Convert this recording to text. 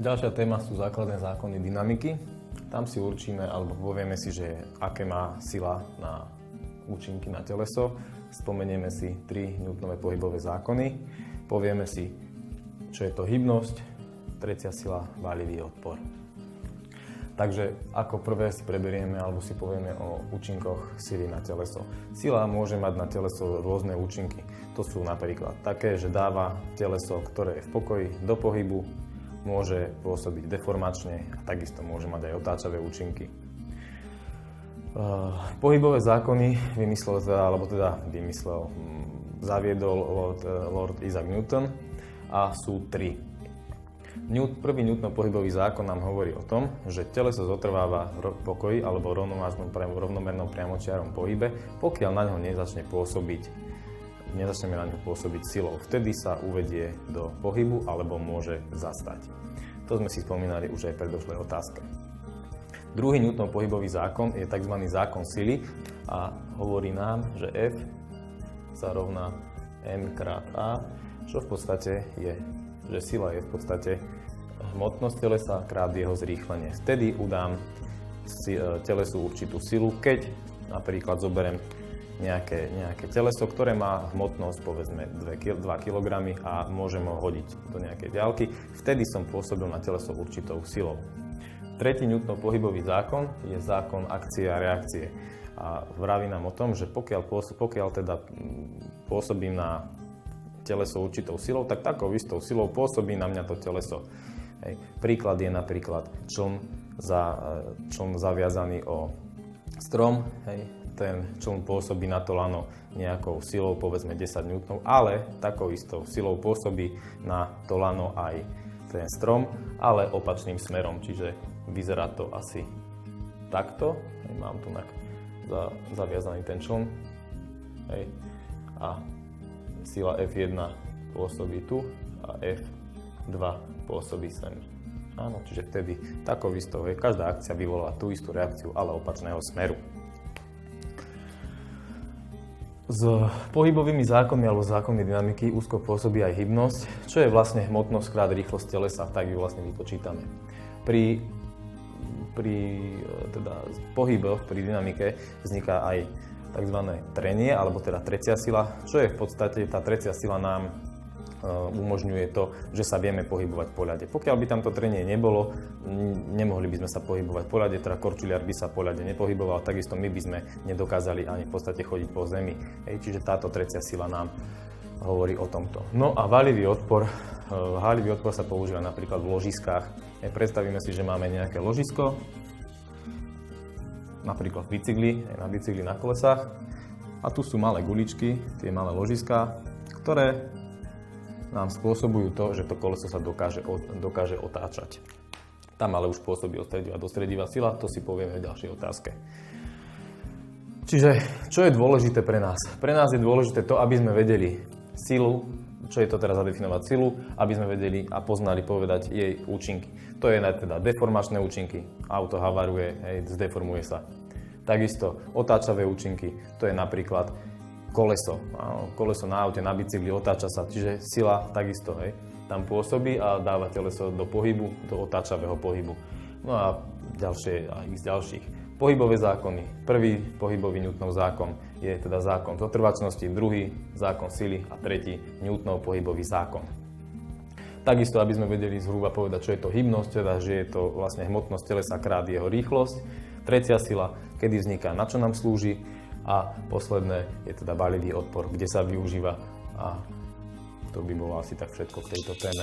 Ďalšia téma sú základné zákony dynamiky. Tam si určíme alebo povieme si, že aké má sila na účinky na teleso. Spomenieme si 3 Newtonové pohybové zákony. Povieme si, čo je to hybnosť, tretia sila, válivý odpor. Takže ako prvé si preberieme alebo si povieme o účinkoch sily na teleso. Sila môže mať na teleso rôzne účinky. To sú napríklad také, že dáva teleso, ktoré je v pokoji, do pohybu, môže pôsobiť deformačne a takisto môže mať aj otáčavé účinky. Pohybové zákony vymyslel alebo teda vymyslel, hm, zaviedol Lord, uh, Lord Isaac Newton a sú tri. Prvý Newtonov pohybový zákon nám hovorí o tom, že teleso zotrváva v pokoji alebo rovnomernom priamočiarom pohybe, pokiaľ na ňo nezačne pôsobiť nezačneme na ňu pôsobiť silou. Vtedy sa uvedie do pohybu alebo môže zastať. To sme si spomínali už aj v predošlej otázke. Druhý Newtonov pohybový zákon je tzv. zákon sily a hovorí nám, že F sa rovná m krát a, čo v podstate je, že sila je v podstate hmotnosť telesa krát jeho zrýchlenie. Vtedy udám e, telesu určitú silu, keď napríklad zoberiem nejaké, nejaké teleso, ktoré má hmotnosť povedzme 2 kg a môžem ho hodiť do nejakej ďalky. Vtedy som pôsobil na teleso určitou silou. Tretí Newtonov pohybový zákon je zákon akcie a reakcie. A vraví nám o tom, že pokiaľ, pokiaľ teda pôsobím na teleso určitou silou, tak takou istou silou pôsobí na mňa to teleso. Hej. Príklad je napríklad čln, za, čln zaviazaný o strom, hej, ten čln pôsobí na to lano nejakou silou, povedzme 10 N, ale takou istou silou pôsobí na to lano aj ten strom, ale opačným smerom, čiže vyzerá to asi takto. Hej, mám tu na, za, zaviazaný ten čln hej, a sila F1 pôsobí tu a F2 pôsobí sem. Áno, čiže vtedy takou istou, hej, každá akcia vyvolá tú istú reakciu, ale opačného smeru. S pohybovými zákonmi alebo zákonmi dynamiky úzko pôsobí aj hybnosť, čo je vlastne hmotnosť krát rýchlosť telesa, tak ju vlastne vypočítame. Pri, pri teda, pohyboch, pri dynamike vzniká aj tzv. trenie, alebo teda trecia sila, čo je v podstate tá trecia sila nám umožňuje to, že sa vieme pohybovať po ľade. Pokiaľ by tamto trenie nebolo, nemohli by sme sa pohybovať po ľade, teda korčuliar by sa po ľade nepohyboval, takisto my by sme nedokázali ani v podstate chodiť po zemi. Hej, čiže táto trecia sila nám hovorí o tomto. No a valivý odpor, valivý eh, odpor sa používa napríklad v ložiskách. Hej, predstavíme si, že máme nejaké ložisko, napríklad v bicykli, na bicykli na kolesách. A tu sú malé guličky, tie malé ložiská, ktoré nám spôsobujú to, že to koleso sa dokáže, dokáže otáčať. Tam ale už pôsobí odstredivá dostredivá sila, to si povieme v ďalšej otázke. Čiže, čo je dôležité pre nás? Pre nás je dôležité to, aby sme vedeli silu, čo je to teraz zadefinovať silu, aby sme vedeli a poznali povedať jej účinky. To je teda deformačné účinky, auto havaruje, hej, zdeformuje sa. Takisto otáčavé účinky, to je napríklad koleso. Koleso na aute, na bicykli, otáča sa, čiže sila takisto, hej, tam pôsobí a dáva teleso do pohybu, do otáčavého pohybu. No a ďalšie, a ich z ďalších. Pohybové zákony. Prvý pohybový Newtonov zákon je teda zákon zotrvačnosti, druhý zákon sily a tretí Newtonov pohybový zákon. Takisto, aby sme vedeli zhruba povedať, čo je to hybnosť, teda, že je to vlastne hmotnosť telesa krát jeho rýchlosť. Tretia sila, kedy vzniká, na čo nám slúži a posledné je teda balivý odpor, kde sa využíva a to by bolo asi tak všetko k tejto téme.